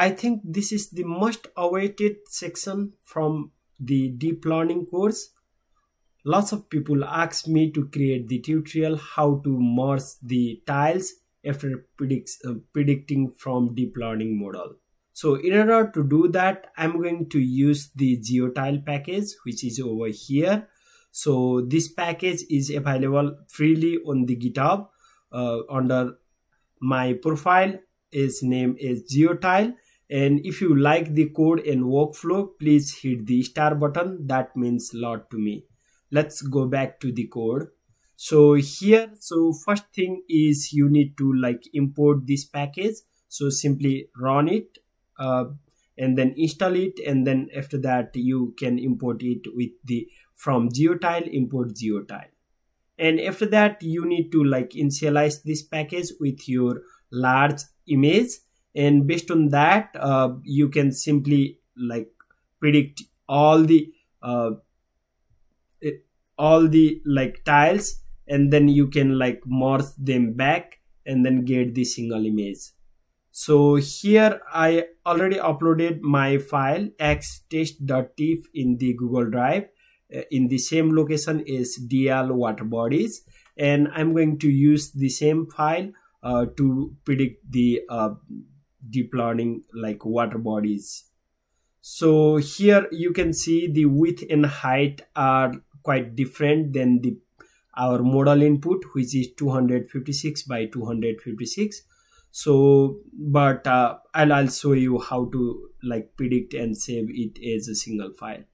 I think this is the most awaited section from the deep learning course. Lots of people ask me to create the tutorial how to merge the tiles after predicts, uh, predicting from deep learning model. So in order to do that, I'm going to use the GeoTile package, which is over here. So this package is available freely on the GitHub uh, under my profile. Its name is GeoTile. And if you like the code and workflow, please hit the star button. That means a lot to me. Let's go back to the code. So here, so first thing is you need to like import this package. So simply run it uh, and then install it and then after that you can import it with the from geotile import geotile and after that you need to like initialize this package with your large image and based on that uh, you can simply like predict all the uh, all the like tiles and then you can like merge them back and then get the single image. So here I already uploaded my file xtest.tif in the Google Drive. Uh, in the same location is DL water bodies and I'm going to use the same file uh, to predict the uh, deep learning like water bodies. So here you can see the width and height are quite different than the our model input which is 256 by 256 so but uh, I'll, I'll show you how to like predict and save it as a single file.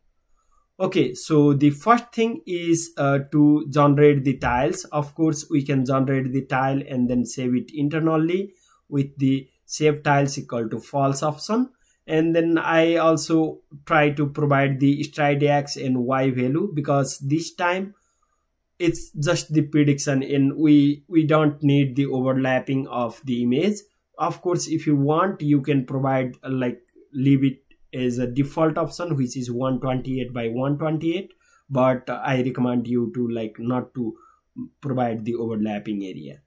Okay so the first thing is uh, to generate the tiles. Of course we can generate the tile and then save it internally with the save tiles equal to false option and then i also try to provide the stride x and y value because this time it's just the prediction and we we don't need the overlapping of the image. Of course if you want you can provide like leave it as a default option which is 128 by 128 but i recommend you to like not to provide the overlapping area.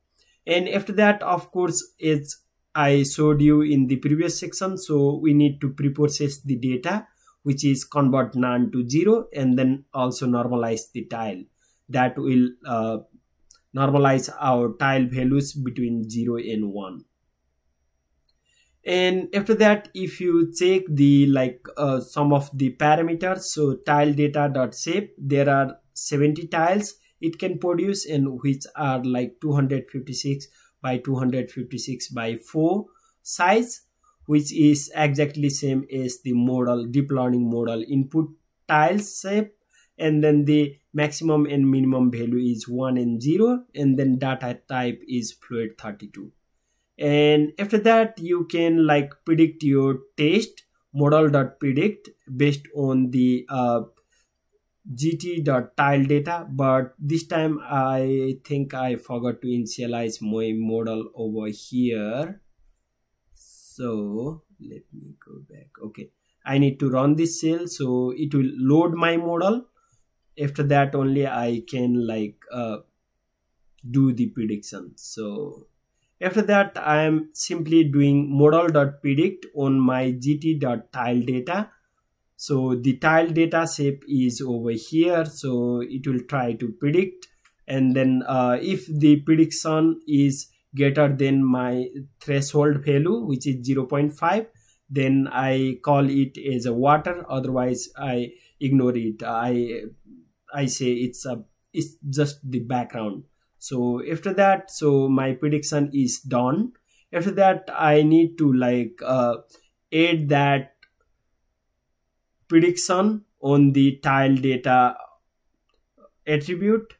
And after that of course it's i showed you in the previous section so we need to pre-process the data which is convert none to zero and then also normalize the tile. That will uh, normalize our tile values between 0 and 1 and after that if you check the like uh, some of the parameters so tile data dot shape there are 70 tiles it can produce and which are like 256 by 256 by 4 size which is exactly same as the model deep learning model input tiles shape. And then the maximum and minimum value is 1 and 0 and then data type is float 32 and after that you can like predict your test model dot predict based on the uh, gt dot tile data but this time i think i forgot to initialize my model over here. So let me go back. Okay. I need to run this cell so it will load my model. After that only i can like uh, do the prediction. So after that i am simply doing model.predict on my gt.tile data so the tile data shape is over here so it will try to predict and then uh, if the prediction is greater than my threshold value which is 0.5 then i call it as a water otherwise i ignore it i I say it's a it's just the background. So after that, so my prediction is done. After that, I need to like uh, add that prediction on the tile data attribute.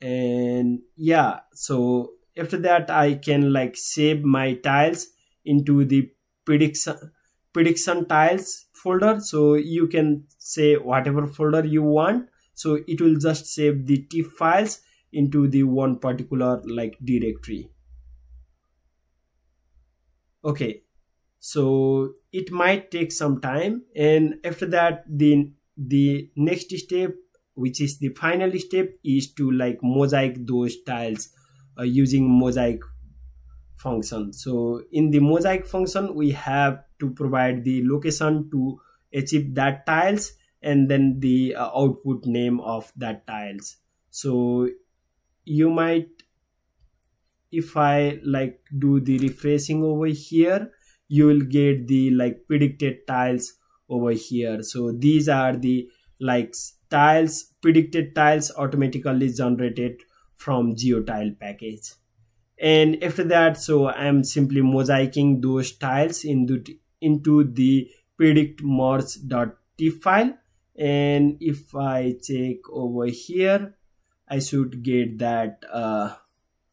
And yeah so after that i can like save my tiles into the prediction prediction tiles folder. So you can say whatever folder you want. So it will just save the TIFF files into the one particular like directory. Okay so it might take some time and after that the the next step which is the final step is to like mosaic those tiles uh, using mosaic function. So in the mosaic function we have to provide the location to achieve that tiles and then the uh, output name of that tiles. So you might if i like do the refreshing over here you will get the like predicted tiles over here. So these are the like tiles predicted tiles automatically generated from geotile package. And after that so i'm simply mosaicing those tiles into into the predict merge.t file. And if i check over here i should get that uh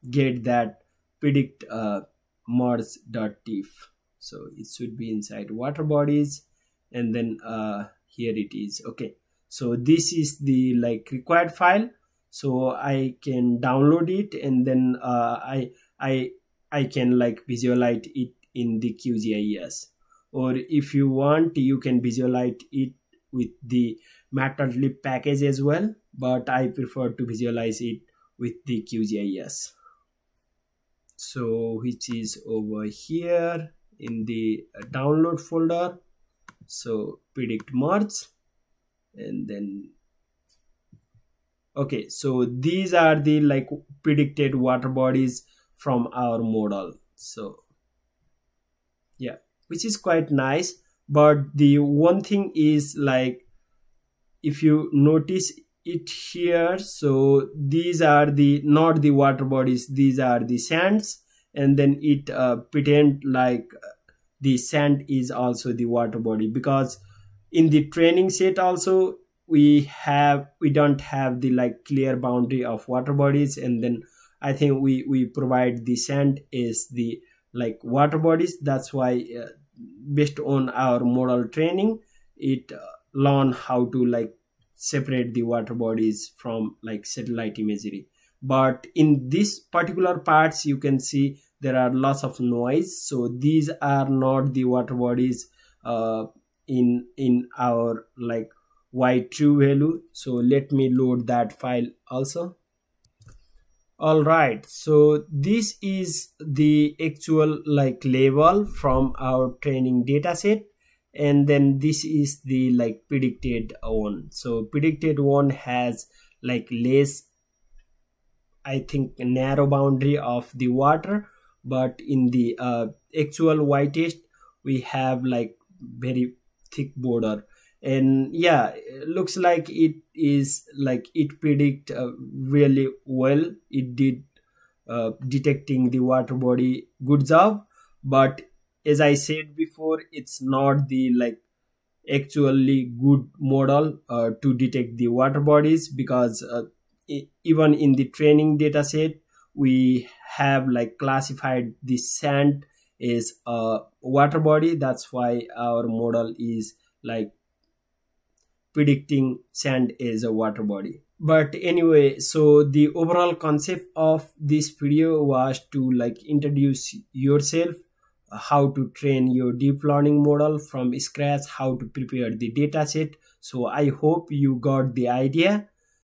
get that predict uh merge.tif so it should be inside water bodies and then uh here it is. Okay. So this is the like required file. So i can download it and then uh, i i i can like visualize it in the qgis or if you want you can visualize it with the matplotlib package as well but i prefer to visualize it with the qgis so which is over here in the download folder. So predict merge and then okay so these are the like predicted water bodies from our model. So yeah which is quite nice but the one thing is like if you notice it here so these are the not the water bodies these are the sands and then it uh, pretend like the sand is also the water body because in the training set also we have we don't have the like clear boundary of water bodies and then i think we we provide the sand is the like water bodies. That's why uh, based on our model training it uh, learn how to like separate the water bodies from like satellite imagery. But in this particular parts you can see there are lots of noise. So these are not the water bodies uh, in in our like y true value. So let me load that file also. All right. So this is the actual like label from our training dataset. And then this is the like predicted one. So predicted one has like less i think narrow boundary of the water but in the uh, actual y test we have like very thick border. And yeah looks like it is like it predict uh, really well. It did uh, detecting the water body good job but as i said before it's not the like actually good model uh, to detect the water bodies because uh, even in the training data set we have like classified the sand is a water body. That's why our model is like predicting sand is a water body. But anyway so the overall concept of this video was to like introduce yourself how to train your deep learning model from scratch how to prepare the dataset so i hope you got the idea